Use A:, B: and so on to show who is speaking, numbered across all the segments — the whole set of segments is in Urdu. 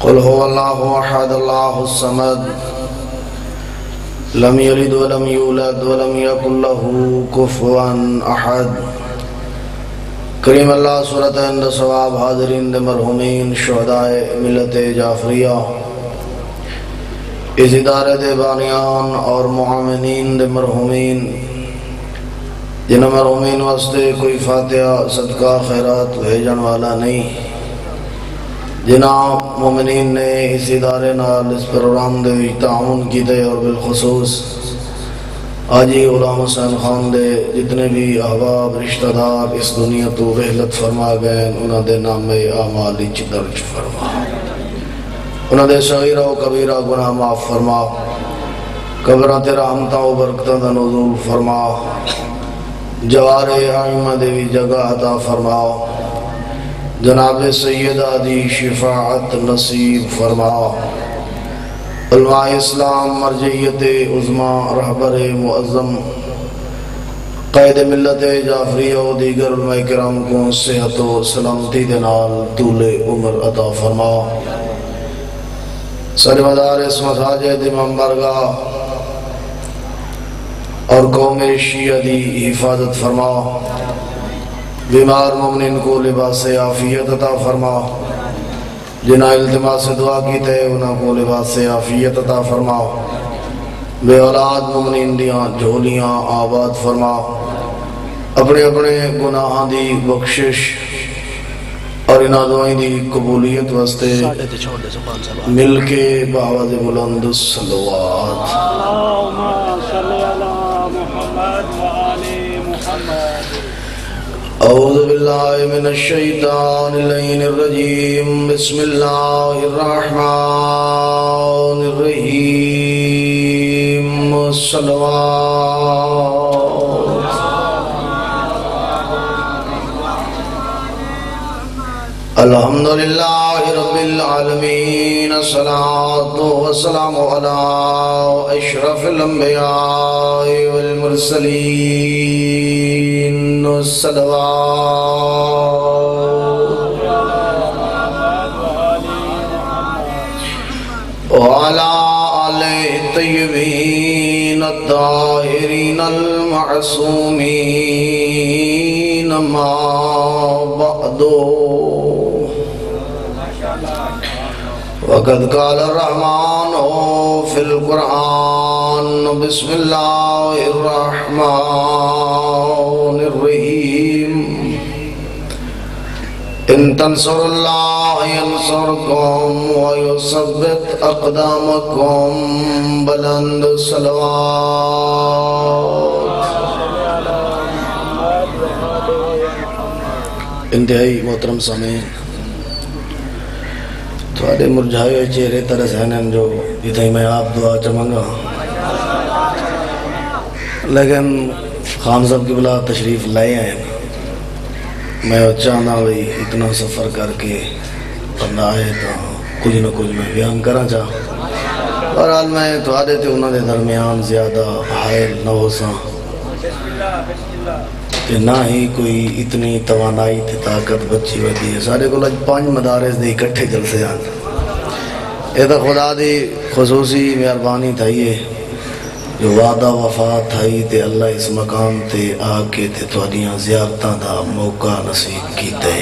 A: قل هو الله احد الله الصمد. لم يلد ولم يولد ولم يكن له كفوا احد کریم اللہ صورت اند ثواب حاضرین دے مرحومین شہداء ملت جعفریہ اس ادارے دے بانیان اور معامنین دے مرحومین. جن مرحومین واسطے کوئی فاتحہ، صدقہ، خیرات بھیجن والا نہیں. جناب مومنین نے اس ادارے نال اس پروگرام دے وچ تعاون کی دے اور بالخصوص آجی غلام حسین خان دے جتنے بھی احباب، رشتہ دار اس دنیا تو رحلت فرما گئے انہوں دے نام اعمال اچ درج فرما۔ انہوں دے صغیرہ و کبیرہ گناہ معاف فرما۔ قبرہ تیرا ہمتا و برکتہ دا نزول فرما۔ جوار آئمہ دے بھی جگہ عطا فرما۔ جناب سیدہ دی شفاعت نصیب فرما۔ علماء اسلام، مرجعیت عظمہ رہبر معظم قید ملت جعفریہ و دیگر علماء کرام کو صحت و سلامتی دنال طول عمر عطا فرما۔ سر مدارس مساجد امام برگاہ اور قوم شیعہ دی حفاظت فرما۔ بیمار مومنین کو لباس آفیت عطا فرما۔ جنہ التماس دعا کی تے انہوں کو لباس آفیت عطا فرما۔ بے اولاد مومنین دیاں جھولیاں آباد فرما۔ اپنے اپنے گناہ دی بخشش اور انہاں دعائیں دی قبولیت واسطے مل کے باوز بلند صلوات
B: اللهم صل على محمد وآل
A: أعوذ بالله من الشيطان اللين الرجيم. بسم الله الرحمن الرحيم. الصلوات الحمد لله رب العالمين. الصلاة والسلام على أشرف الأنبياء والمرسلين. وعلى آله الطيبين الطاهرين المعصومين ما بعد. وقد قال الرحمن في القرآن بسم الله الرحمن. الرحيم. إن تنصر الله ينصركم ويثبت أقدامكم. بلند الصلوات. انتہائی محترم سامعین، تھوڑے مرجھائے ہوئے چہرے طرح ہیں جو اتنے میں آپ دعا چمنگا لیکن خان صاحب کی بلا تشریف لائے ہیں۔ میں چاہنا ہوئی اتنا سفر کر کے بندہ آئے تو کچھ نہ کچھ میں بیان کرنا چاہ۔ بہرحال میں تھوڑے تھے انہوں نے درمیان زیادہ حائل نہ ہو سا کہ نہ ہی کوئی اتنی توانائی تھی طاقت بچی ہوئی ہے۔ سارے کو لج پانچ مدارس دے اکٹھے جلسے آن۔ یہ تو خدا دی خصوصی مہربانی تھا یہ جو وعدہ وفات تھائی تے اللہ اس مقام تے آ کے تے تھوڑیاں زیارتاں دا موقع نصیب کیتے۔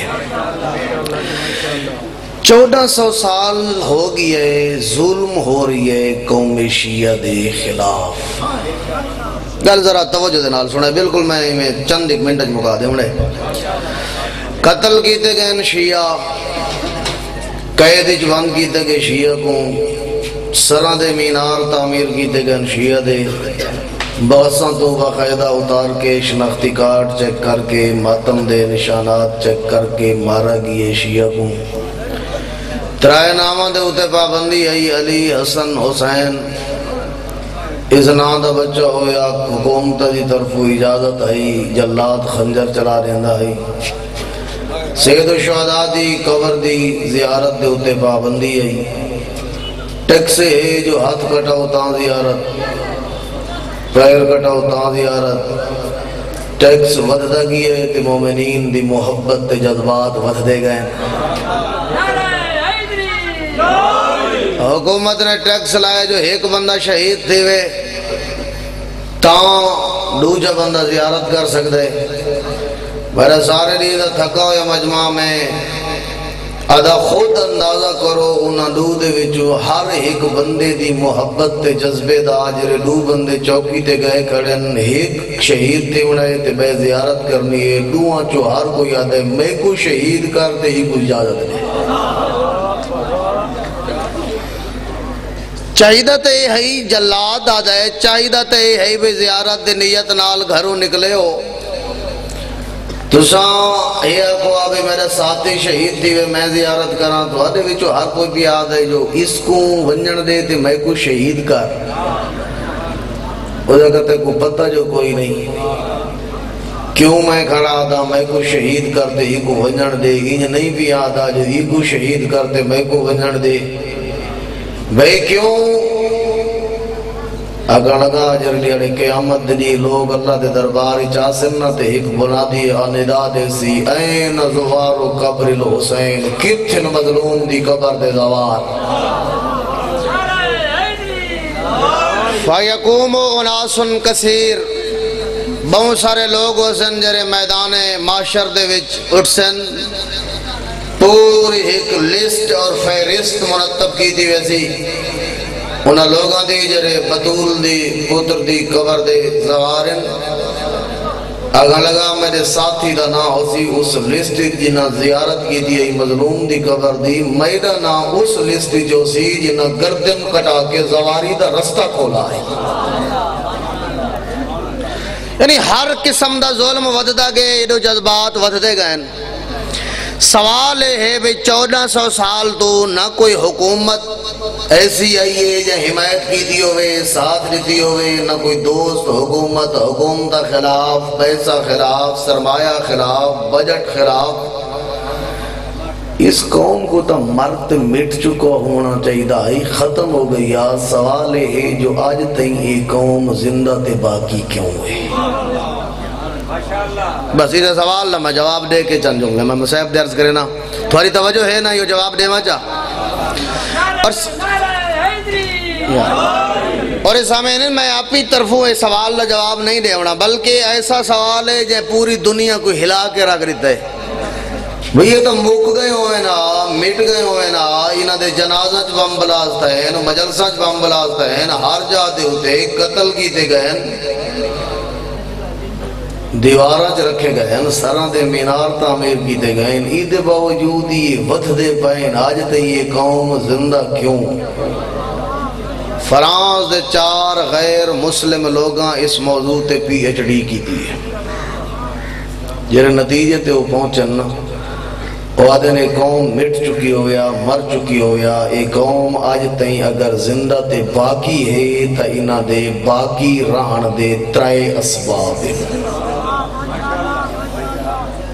A: چودہ سو سال ہو گئے ظلم ہو رہی ہے قوم شیعہ دے خلاف۔ گل ذرا توجہ دے نال سنے بالکل میں میں چند ایک منٹ مکا دے ہوں۔ قتل کیتے گئے شیعہ، قید جوان کیتے گئے شیعہ کو سرہ دے مینار تعمیر کیتے گئے شیعہ دے۔ بغساں تو باقاعدہ اتار کے شناختی کارڈ چیک کر کے ماتم دے نشانات چیک کر کے مارا گئے شیعہ کو۔ ترائے نامہ دے ہوتے پابندی ہے علی حسن حسین۔ اس نام دا بچہ ہویا حکومت دی طرف اجازت ہے جلات خنجر چلا رہندا ہے سید الشہداء دی قبر دی زیارت دے ہوتے پابندی ہے ٹیکس ہے جو ہاتھ کٹا ہوتا زیارت، پیر کٹا ہوتا زیارت۔ ٹیکس ودھدا گئے تے مومنین دی محبت تے جذبات ودھ دے گئے۔ حکومت نے ٹیکس لایا جو ایک بندہ شہید تھے وے تاں دوجہ بندہ زیارت کر سکتے میرے سارے لیے تھکا ہویا مجمع میں۔ ادا خود اندازہ کرو، انہاں دو دے وچو ہر ایک بندے دی محبت تے جذبے دا جرے دو بندے چوکی تے گئے کھڑن ایک شہید تے انہیں تے بے زیارت کرنی ہے، دوہاں چو ہر کوئی آدھے میں کو شہید کر کرتے ہی کوئی اجازت نہیں چاہیدہ تے ہے جلاد آ جائے، چاہیدہ تے ہے بھی زیارت دے نیت نال گھروں نکلے ہو۔ تو ساں یہ کو آبے میرے ساتھی شہید تھی، وے میں زیارت کراں تو آدھے وچو ہر کوئی بھی آدھ ہے جو اس کو ونجن دے تے میں کو شہید کر۔ وہ جگہ تے کو پتہ جو کوئی نہیں۔ کیوں میں کھڑا آدھا میں کو شہید کرتے ہی کو ونجن دے۔ انج نہیں بھی آدھا جو ہی کو شہید کرتے میں کو ونجن دے۔ بھئی کیوں؟ اگر لگا جرلی اڑے قیامت دی، لوگ اللہ دے درباری چاسن نہ تے ایک بنا دی آندا دے سی۔ این زوار و قبر الحسین کتن مظلوم دی قبر دے زوار۔ فیقوم اناس کثیر۔ بہت سارے لوگ حسن جرے میدان معاشر دے وچ اٹھسن۔ پوری ایک لسٹ اور فہرست مرتب کی تھی ویسی انہاں لوگاں دی جڑے بطول دی پتر دی قبر دے زوارن اگا لگا میرے ساتھی دا نا اسی اس لسٹ جنہ زیارت کی دی ای مظلوم دی قبر دی میرا نا اس لسٹ جو سی جنہ گردن کٹا کے زواری دا رستہ کھولا ہے یعنی ہر قسم دا ظلم وددا گئے ایڈو جذبات وددے گئے سوال ہے بھئی چودہ سو سال تو نہ کوئی حکومت ایسی آئیے جو حمایت کی دی ہوئے، ساتھ دیتی ہوئے، نہ کوئی دوست، حکومت حکومت خلاف، پیسہ خلاف، سرمایہ خلاف، بجٹ خلاف۔ اس قوم کو تو مرد مٹ چکا ہونا چاہیے ختم ہو گئی۔ سوال ہے جو آج تین ایک قوم زندہ تے باقی کیوں ہے؟ بس اسے سوال نہ میں جواب دے کے چل جوں گا۔ میں مسائب درس کرے نا۔ تھوڑی توجہ ہے نا، یہ جواب دے ماں اور اور اس سامنے میں آپ ہی طرفوں اس سوال کا جواب نہیں دے ہونا، بلکہ ایسا سوال ہے جو پوری دنیا کو ہلا کے رکھ دیتا ہے۔ بھئی یہ تو مک گئے ہوئے نا، مٹ گئے ہوئے نا، انہاں دے جنازہ چ بم بلاستا ہے مجلسہ چ بم بلاستا ہے ہر جا دے ہوتے قتل کیتے گئے دیوارہ چ رکھے گئے ہیں سران دے مینار تعمیر کیتے گئے ہیں عید باوجود یہ وقت دے پائن آج تے یہ قوم زندہ کیوں؟ فرانس دے چار غیر مسلم لوگاں اس موضوع تے پی ایچ ڈی کی دی ہے۔ جنہیں نتیجے تے وہ پہنچن وہ آدھے نے قوم مٹ چکی ہویا، مر چکی ہویا۔ ایک قوم آج تئیں اگر زندہ تے باقی ہے تا انہ دے باقی رہن دے ترائے اسباب ہے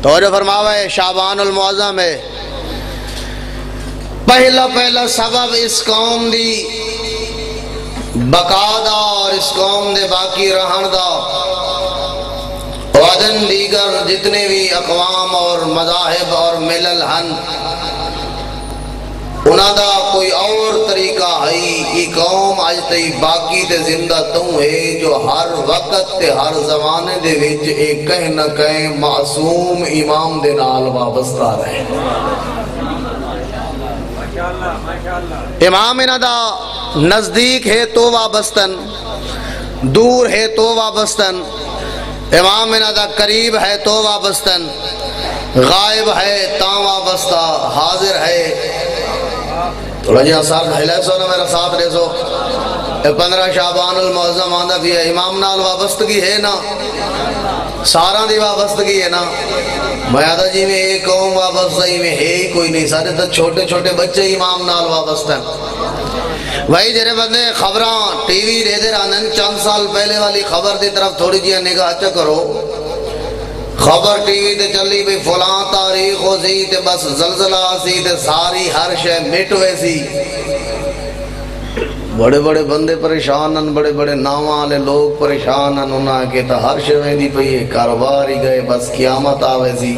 A: ہیں توجہ فرماوا ہے شابان المعظم ہے۔ پہلا پہلا سبب اس قوم دی بقا دا اور اس قوم دے باقی رہن دا۔ وعدن دیگر جتنے بھی اقوام اور مذاہب اور ملل ہن انہاں دا کوئی اور طریقہ ہے یہ قوم آج تی باقی تے زندہ توں ہے، جو ہر وقت تے ہر زمانے دے وچ ایک کہیں نہ کہیں معصوم امام دے نال وابستہ رہے۔ امام انہ دا نزدیک ہے تو وابستن، دور ہے تو وابستن، امام انہ دا قریب ہے تو وابستن، غائب ہے تا وابستہ، حاضر ہے تھوڑا جہاں ساتھ بھائلے سو نا میرا ساتھ لے سو۔ پندرہ شعبان المعظم آندہ بھی ہے۔ امام نال وابستگی ہے نا؟ سارا دی وابستگی ہے نا؟ میادہ جی میں ایک قوم وابستگی میں ہے ہی کوئی نہیں۔ سارے تو چھوٹے چھوٹے بچے امام نال وابستہ ہیں۔ وہی جرے بندے خبران ٹی وی رہ دے رہنن چند سال پہلے والی خبر دی طرف تھوڑی جی نگاہ چا کرو۔ خبر ٹی وی تے چلی بھی فلان تاریخ ہو سی تے بس زلزلہ سی تے ساری ہر شے مٹ ہوئے سی۔ بڑے بڑے بندے پریشان ہیں بڑے بڑے ناواں والے لوگ پریشان ہیں انہاں کے تا ہر شے ویندی پئی ہے۔ کاروبار ہی گئے، بس قیامت آوے سی۔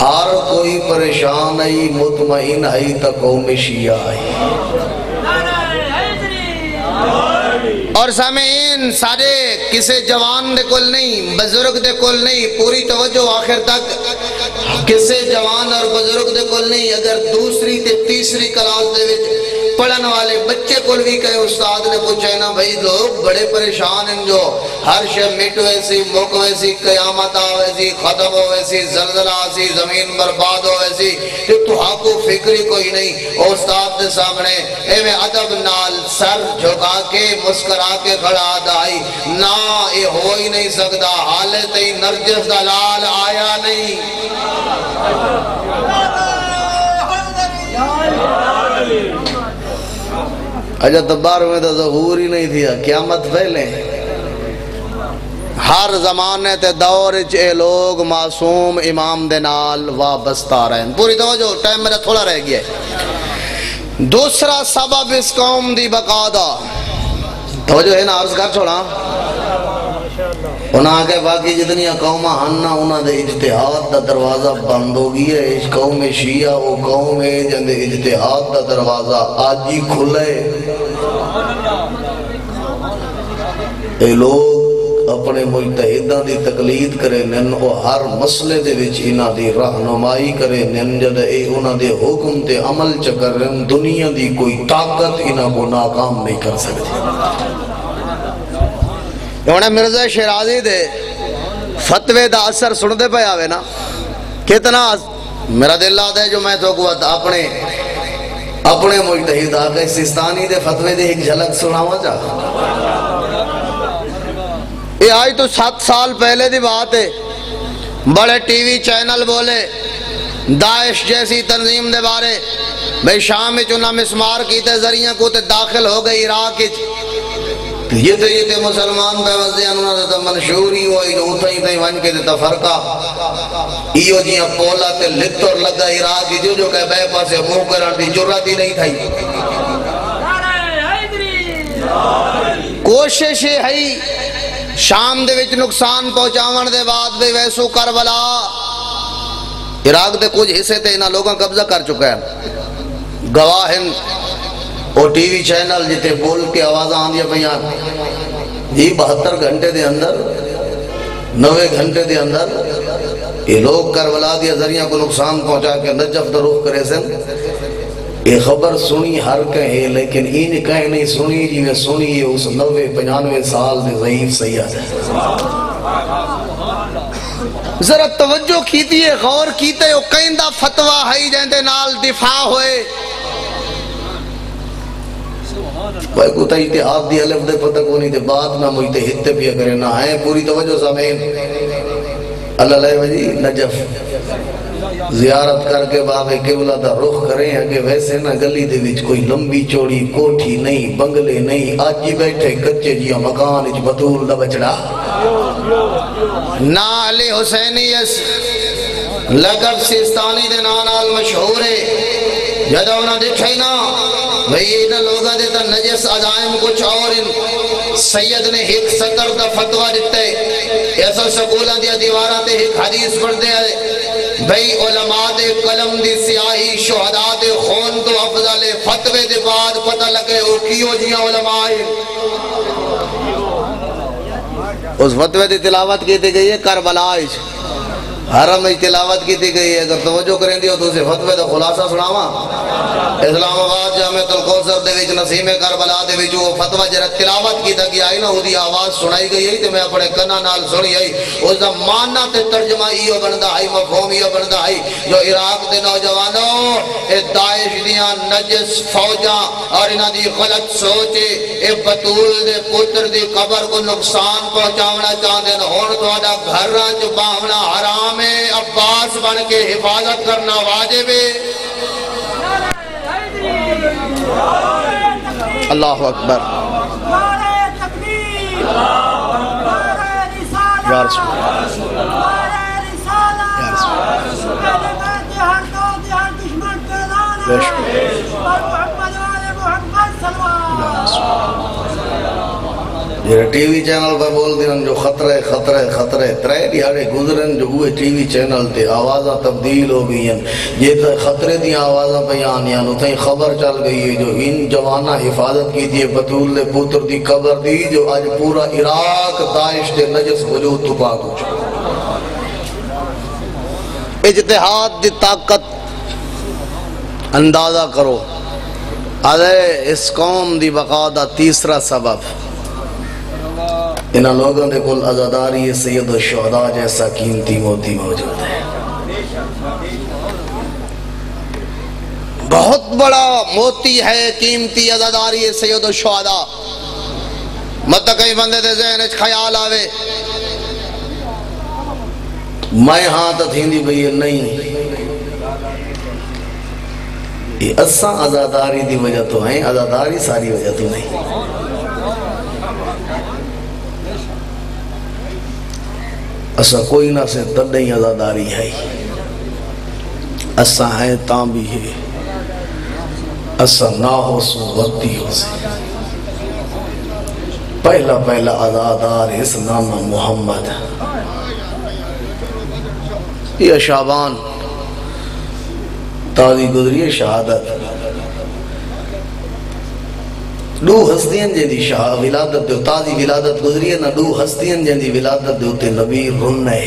A: ہر کوئی پریشان ہے، مطمئن ہے تا قوم شیعہ ہے۔ اور سامعین، سارے کسے جوان دے کل نہیں، بزرگ دے کل نہیں، پوری توجہ آخر تک، کسے جوان اور بزرگ دے کل نہیں، اگر دوسری تے تیسری کلاس دے وچ پڑھن والے بچے کل بھی کہے، استاد نے پوچھے نا بھائی، لوگ بڑے پریشان ہیں جو ہر شے مٹ ویسی مک ویسی قیامت آویسی ختم ہویسی زلزلہ آسی زمین برباد ہویسی کہ تو حقو فکری کوئی نہیں۔ استاد دے سامنے اے میں عدب نال سر جھکا کے، مسکرا کے کھڑا دائی۔ نا اے ہو ہی نہیں سکتا۔ حالت ہی نرجس دلال آیا نہیں۔ اجا دبار میں تو ظہور ہی نہیں تھیا، قیامت پہلے۔ ہر زمانے تے دور اے لوگ معصوم امام دے نال وابستہ رہے ہیں پوری توجہ، ٹائم میرا تھوڑا رہ گیا ہے۔ دوسرا سبب اس قوم دی بقا دا توجہ ہے نا، عرض کر چھوڑا۔ انہاں کے باقی جتنی قومہ ہننا انہاں دے اجتحاد دا دروازہ بند ہو گئی ہے۔ اس قوم شیعہ، وہ قوم ہے جن دے اجتحاد دا دروازہ آج ہی کھلے اے لوگ اپنے مجتہدہ دی تقلید کرے نن، او ہر مسئلے دے وچ انہاں دی رہنمائی کرے نن۔ جد اے انہاں دے حکم تے عمل چکر رہن، دنیا دی کوئی طاقت انہاں کو ناکام نہیں کر سکتی انہیں مرزا شیرازی دے فتوے دا اثر سن دے پہ آوے نا، کتنا میرا دل آتا ہے جو میں تو قوت اپنے اپنے مجتہد آگے سستانی دے فتوے دے ایک جھلک سنا ہوا جا۔ یہ آئی تو سات سال پہلے دی بات ہے۔ بڑے ٹی وی چینل بولے، داعش جیسی تنظیم دے بارے۔ بھئی شام میں چنہ مسمار کی تے ذریعہ کو تے داخل ہو گئی عراق یہ تے یہ تے مسلمان بے وزدے انہوں نے تا منشوری ہوئی جو اتھائی تے ون کے تے تفرقہ ایو جیاں پولا تے لتر لگا عراق جو جو کہ بے پاسے منہ کرن دی جرات ہی نہیں تھائی۔ کوشش ہے شام دے وچ نقصان پہنچاون دے بعد بھی ویسو کربلا۔ عراق دے کچھ حصے تے انہاں لوگاں قبضہ کر چکا ہے۔ گواہن وہ ٹی وی چینل جتے بول کے آواز آن دیا پیان جی بہتر گھنٹے دے اندر، نوے گھنٹے دے اندر یہ لوگ کربلا دیا ذریعہ کو نقصان پہنچا کے نجف دروخ کرے سن۔ یہ خبر سنی ہر کہیں، لیکن این کہیں نہیں سنی جی میں سنی یہ اس نوے پنجانوے سال دے ضعیف سیاد ہے ذرا توجہ کیتی ہے، غور کیتے ہو کہیں دا فتوہ ہے، جہاں دے نال دفاع ہوئے۔ بھائی کو تا اتحاد دی علف دے پتہ کو نہیں دے بعد میں مجھتے ہتے پیا کرے نہ آئے پوری توجہ سامین اللہ لے وجی نجف۔ زیارت کر کے بابے قبلہ دا رخ کریں اگے ویسے نہ گلی دے وچ کوئی لمبی چوڑی کوٹھی نہیں، بنگلے نہیں، آج جی بیٹھے کچے جیا مکان اچ بطول دا بچڑا۔ نا علی حسینیس لقب سیستانی دے نانال مشہور ہے۔ جدہ انہاں دیکھے نا، بھئی انہاں لوگا دیتا، نجس عجائم کچھ اور ان سید نے ایک سکر دا فتوہ دیتے ایسا سکولہ دیا دیوارہ تے ایک حدیث پڑھ دے آئے بھئی علماء دے قلم دی سیاہی، شہداء دے خون تو افضل فتوے دے بعد پتہ لگے او کیوں جیاں علماء اس فتوے دی تلاوت کی دی گئی ہے کربلا حرم میں تلاوت کی دی گئی ہے۔ اگر توجہ کریں دی ہو تو اسے فتوے دا خلاصہ سناوا اسلام آباد جامعت القوثر دے وچ، نسیم کربلا دے وچ وہ فتوی جڑا تلاوت کیتا گیا ہے نا اودی آواز سنائی گئی ہے۔ تے میں اپنے کنا نال سنی ہے، اس دا معنی تے ترجمہ ایو بندا ہے، مفہوم ایو بندا ہے۔ جو عراق دے نوجوانوں، اے داعش دیاں نجس فوجاں اور انہاں دی غلط سوچ، اے بطول دے پتر دی قبر کو نقصان پہنچاونا چاہندے نے ہن تہاڈا گھراں چ باہنا حرام عباس بن کے حفاظت کرنا واجب ہے۔ اللہ اکبر۔ یا رسول یہ ٹی وی چینل پہ بول دین جو خطرے خطرے خطرے ترے دیہاڑے گزرن جو ہوئے ٹی وی چینل تے آوازاں تبدیل ہو گئی ہیں یہ تے خطرے دی آوازاں بیان ہیں اتہیں خبر چل گئی ہے جو ان جوانہ حفاظت کی دیئے بطول دے پوتر دی قبر دی جو آج پورا عراق داعش دے نجس وجود تو پاک ہو چکا۔ اجتہاد دی طاقت اندازہ کرو۔ ارے اس قوم دی بقا دا تیسرا سبب۔ انہاں لوگوں دے کل ازاداری سید الشہداء جیسا قیمتی موتی موجود ہے۔ بہت بڑا موتی ہے قیمتی ازاداری سید الشہداء مت کئی بندے دے ذہن وچ خیال آوے۔ میں ہاں تو تھیندی بھئی نہیں۔ یہ اساں ازاداری دی وجہ تو ہیں ازاداری ساری وجہ تو نہیں۔ اسا کوئی نہ سے تدیں ازاداری ہے۔ اسا ہے تاں بھی ہے۔ اسا نہ ہو سو وقتی ہو سے پہلا پہلا ازادار اس نام محمد۔ یہ شابان تازی گزری شہادت۔ دو ہستیاں جن دی شاہ ولادت دے تازی ولادت گزری ہے نا دو ہستیاں جن دی ولادت دے تے نبی رنے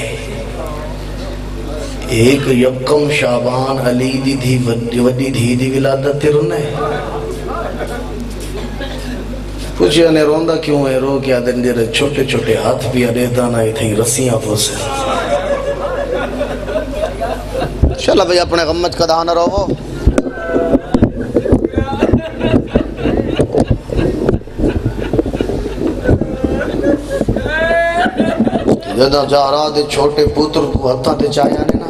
A: ایک یکم شابان علی دی دھی وڈی دھی دی ولادت تے رنے پوچھے نے روندا کیوں ہے؟ رو کیا دن جرے چھوٹے چھوٹے ہاتھ بھی اڑیدا نہ تھیں رسیاں پھوسے چلا بھئی اپنے غمت کا دہانا رہو۔ جدہ جا رہا دے چھوٹے پوتر کو ہتھا تے چاہیا نے نا۔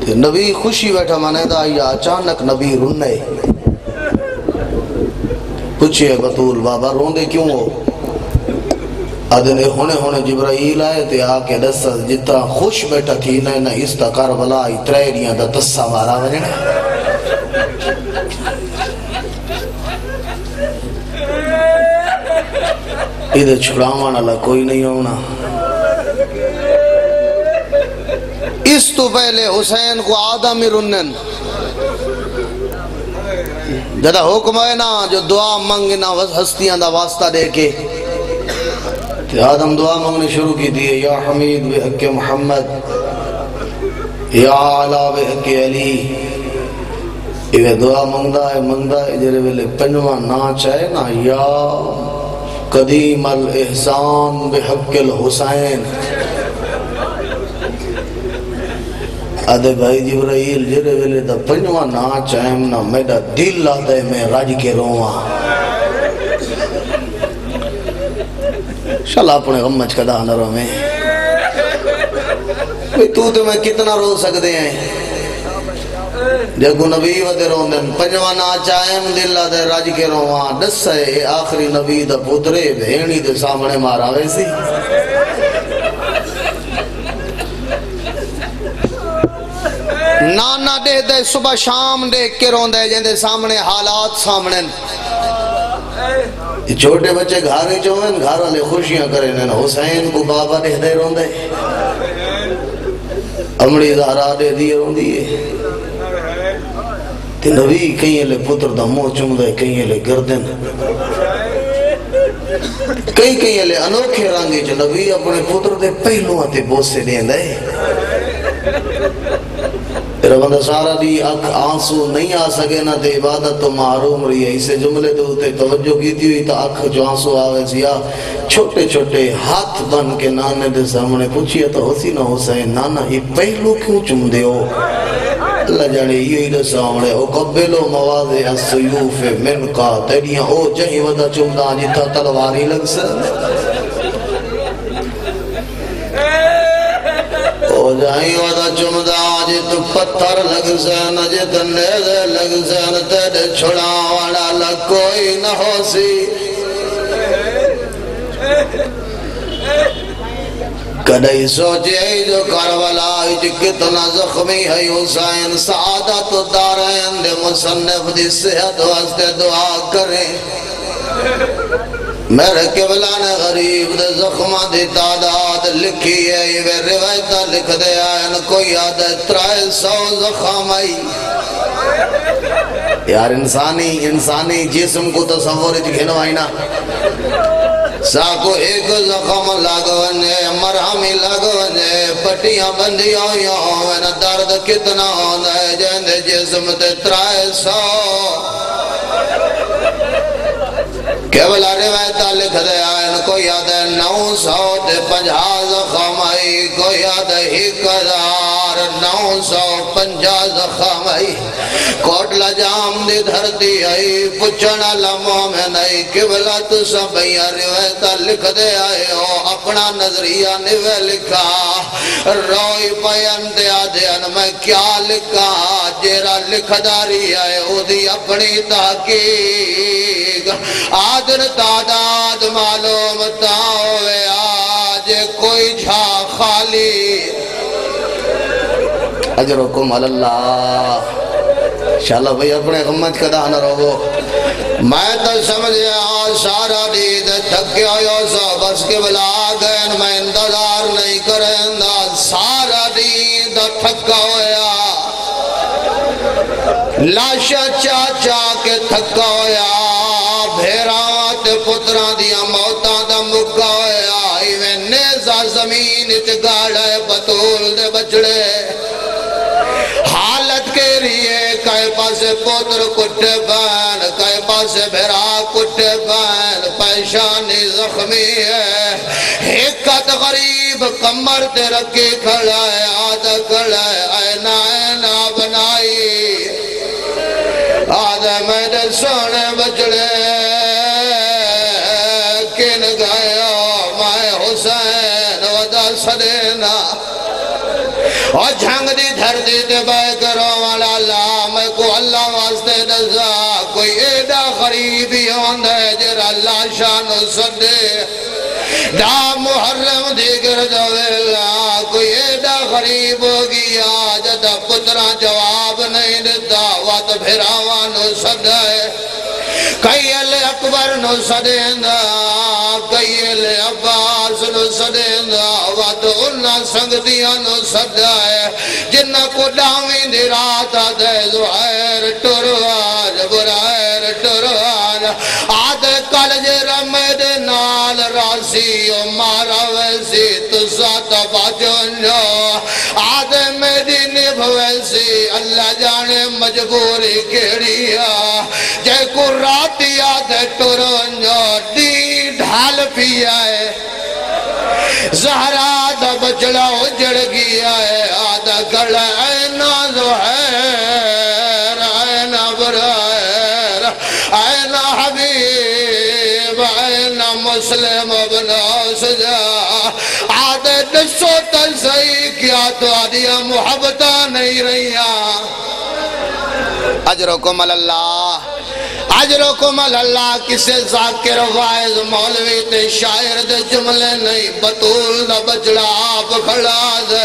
A: تے نبی خوشی بیٹھا مانے دا یا اچانک نبی رنے۔ پوچھئے بطول، بابا روندے کیوں ہو؟ ادنے ہونے ہونے جبرائیل آئے تے آکے دستا جتا خوش بیٹھا تھی، نہ اس تا کربلا ای تریڑیاں دا تسا مارا وجنے ادھے چھڑاوان اللہ کوئی نہیں ہونا اس تو پہلے حسین کو آدم رنن جدہ حکم ہے نا جو دعا منگنا ہستیاں دا واسطہ دے کے کہ آدم دعا مانگنے شروع کی دیئے یا حمید بے حق محمد یا علا بے حق علی یہ دعا مانگدا ہے مانگدا ہے جرے ویلے پنجواں ناچ ہے نا یا قدیم الاحسان بے حق الحسین۔ آدھے بھائی جبرائیل جرے ویلے دا پنجواں ناچ ہے نا میرا دل آدھے میں راج کے رواں شاء اللہ اپنے غمج کا دانا رو میں تو تو میں کتنا رو سکتے ہیں؟ جگو نبی ودے رون دن پنجوانا چاہیم دل دے راج کے روان دس ہے آخری نبی دا پترے بھینی دے سامنے مارا ویسی نانا دے دے صبح شام دے کے رون دے جن دے سامنے حالات سامنے۔ چھوٹے بچے گھارے چوہن گھارا لے خوشیاں کریں حسین کو بابا دے دے رون دے امڑی زہرا دے دیئے رون دیئے تے نبی کہیں لے پتر دا موہ چم دے کہیں لے گردن۔ کہیں کہیں لے انوکھے رانگے جو نبی اپنے پتر دے پہلو آتے بوسے دیں دے ربند سارا دی اکھ آنسو نہیں آ سکے نہ تے عبادت تو معروم رہی ہے۔ اسے جملے تو تے توجہ کی تھی ہوئی تا اکھ جو آنسو آوے سیا چھوٹے چھوٹے ہاتھ بن کے نانے دے سامنے پوچھیا تو حسین حسین، نانا یہ پہلو کیوں چم دے ہو؟ اللہ جانے یہ دے سامنے او قبلو مواد السیوف من کا تیریاں او جہی ودا چم دا جتا تلواری لگ سکتے جائیں ودا چمدا آج تو پتھر لگ سین جت نیزے لگ سین تیرے چھڑا والا لگ کوئی نہ سوچے جو کربلا جو کتنا زخمی ہے، حسین سعادت دارین دے مصنف دی صحت واسطے دعا کریں۔ میرے قبلان غریب دے زخمہ دی تعداد لکھی ہے یہ روایتہ لکھ دے آئین، کوئی آدھے ترائے سو زخم آئی یار انسانی انسانی جسم کو تصور اچھ گھنو آئی ساکو ایک زخم لگونے، مرہمی لگونے، پٹیاں بندی آئیوں وینا درد کتنا ہونا ہے جہندے جسم تے ترائے سو۔ کیولا روایتہ لکھ دے آئین کو یاد ہے نو سو دے پنجاز خامائی کو یاد ہے ایک ہزار نو سو پنجاز خامائی کوٹلا جام دی دھرتی آئی پچھنا لمحہ میں نئی کیولا تو سبیہ روایتہ لکھ دے آئے ہو اپنا نظریہ نوے لکھا روئی پین دیا دین میں کیا لکھا جیرا لکھ داری آئے ہو دی اپنی تحقیق آدر تعداد معلوم تاوے آج کوئی جھا خالی اجرکم اللہ شاءاللہ بھئی اپنے غمت کدا نہ رہو۔ میں تو سمجھے سارا دید تھکے آیا سا بس کے بلا گئے میں انتظار نہیں کریں دا۔ سارا دید تھکا ہویا۔ لاشا چاچا کے تھکا ہویا۔ بھیرات پتران دیا غریب کمر تے رکھی کھڑا ہے، آدھا کھڑا ہے اینا اینا بنائی۔ آدھا میرے سونے بچڑے کن گیا میں حسین، ودا سدینا اور جھنگ دی دھر دی تے بے کرو والا اللہ، میں کو اللہ واسطے دزا کوئی ایڈا غریبی ہوندہ ہے جر اللہ شان و دا محرم دیگر جویلا کوئی ایڈا غریب ہو گیا جدا پترہ جواب نہیں دیتا وات بھراوان و صدے کئی علی اکبر نو صدیندہ کئی علی عباس نو صدیندہ وات انہ سنگتیاں نو صدائے جنہ کو ڈاوین دی رات دے زہر ٹرواج ویسی تو ساتھ آد میری نبھویسی، اللہ جانے مجبوری کیڑیا جے کو راتی آد ٹرونجو دی ڈھال پی آئے۔ زہرہ دا بچڑا اجڑ گیا ہے، آدھا گڑا صحیح کیا محبتہ نہیں رہیا اجرکم اللہ۔ اجرکم اللہ، کسے ذاکر وائز مولوی تے شاعر دے جملے نہیں، بطول دا بچڑا آپ کھڑا دے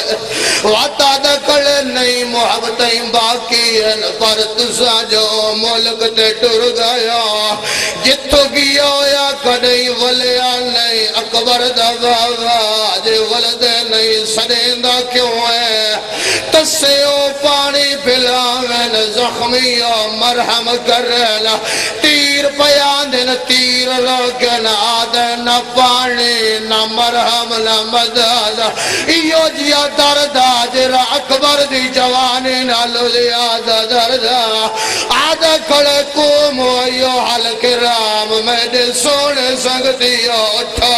A: واتا دا کڑے نہیں، محبتیں باقی ہیں۔ پر تسا جو ملک تے ٹر گیا جتو گیا یا کڑی ولیا زخمی و مرحم کرنا تیر پیان دن تیر لوگن آدھے، نہ پانی، نہ مرحم نہ مدد ایو جیا درد آجر اکبر دی جوانی نہ لولیا درد۔ آدھے کھڑے کوم ایو حل کرام میں دے سونے سنگتی اٹھا۔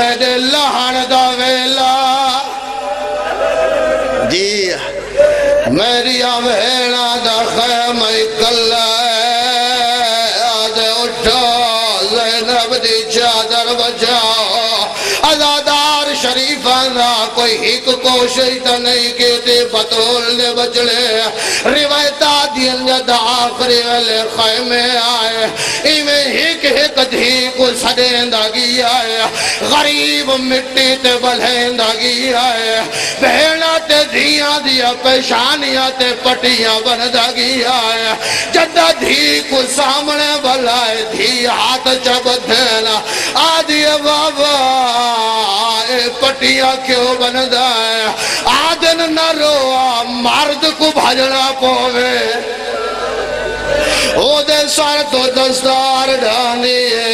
A: آدھے دے لہن دا ویلا جی میری آوہینا دا خیم اکل آدھے اٹھا زینب دی چادر بچاؤ ازادار شریفانا کوئی ہک کوشش تا نہیں کہتے بطول دے بچڑے روایتہ دین جد آخری والے خیمے آئے ایمیں ہک ہک دھی کو سدیندہ گی آئے غریب مٹی تے بلہندہ گی آئے بہنا تے دھیاں دیا پیشانیاں تے پٹیاں بندہ گی آئے جدہ دھی کو سامنے بلائے دھی ہاتھ چب دینا آدھی بابا پٹیاں کیوں بندہ ہے آدن نہ روا مرد کو بھجنا پوے او دے سار تو دستار ڈھانی ہے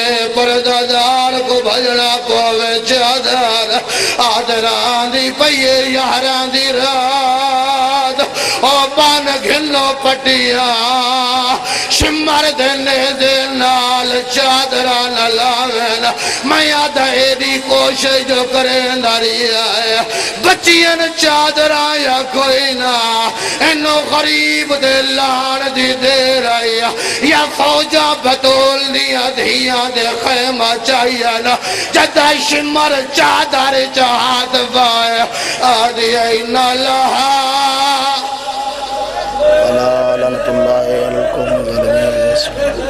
A: پردادار کو بھجنا پوے چادر آدران دی پئیے یاران دی رات۔ او پان گھلو پٹیاں۔ شمر دینے دے نال چادران لاغن میں آدھا ایدی کوشش جو کریں داری آیا بچین چادران یا کوئی نا۔ انو غریب دے لان دی دے رہیا یا فوجا بطول دیا دھیا دے خیمہ چاہیا نا۔ جدہ شمر چادر چاہت بایا آدھی اینا لہا۔
C: ولا لعنة الله على القوم الظالمين